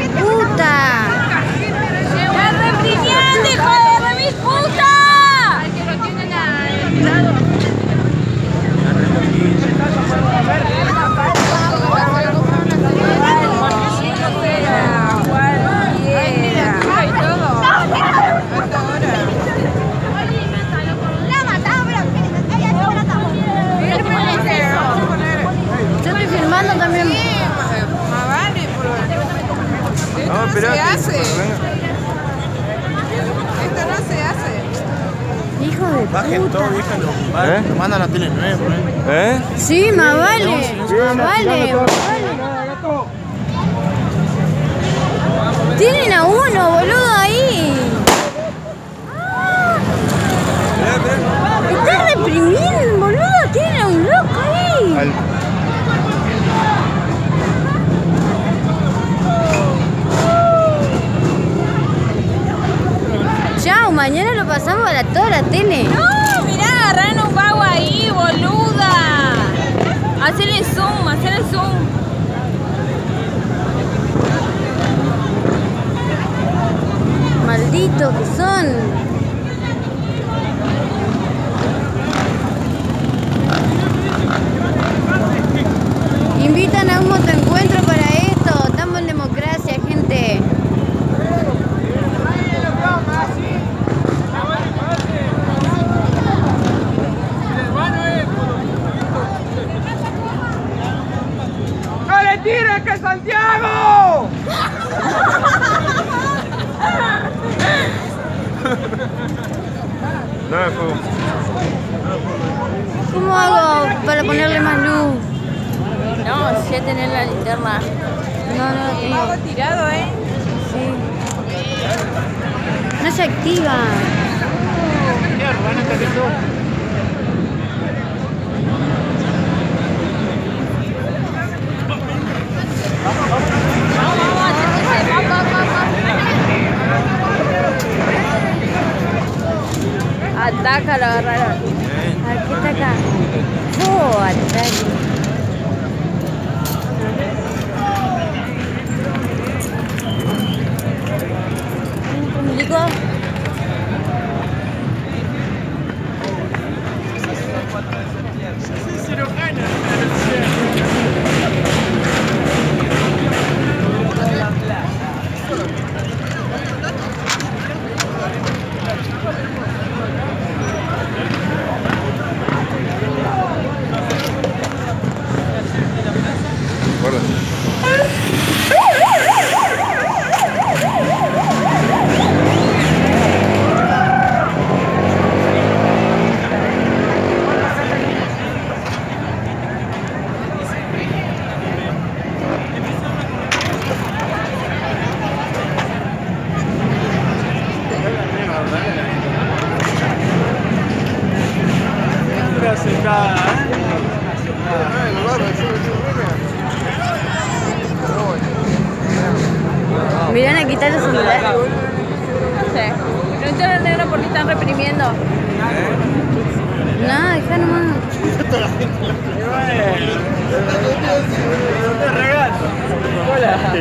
de puta! ¡La reprimiendo, hijo de remil puta! Al que lo tienen al lado. Yo estoy filmando también. Más vale, por Esto No, se hace. Esto no se hace. Hijo de Bajen todo, puta. vieja, lo, ¿Eh? lo mandan a Tele 9, por ahí. ¿Eh? Sí, más vale. Más vale. Tienen a uno, boludo, ahí. Está reprimiendo, boludo. Tienen a un loco ahí. Al- Chao, mañana lo pasamos a la, toda la tele. No, mirá, agarraron un vago ahí, boluda. Hacele zoom, hacele zoom. Malditos que son. Invitan a un motoencuentro ¡No tires que Santiago! No. ¿Cómo hago para ponerle más luz? No, si ya tenés la linterna. No, no. Todo tirado, ¿eh? Sí. No se activa. lah kalau orang nak okay. Kita kan Buat lagi Let's. Quitar el celular. No sé. Pregúntale al negro por qué están reprimiendo. No, deja nomás. Hola.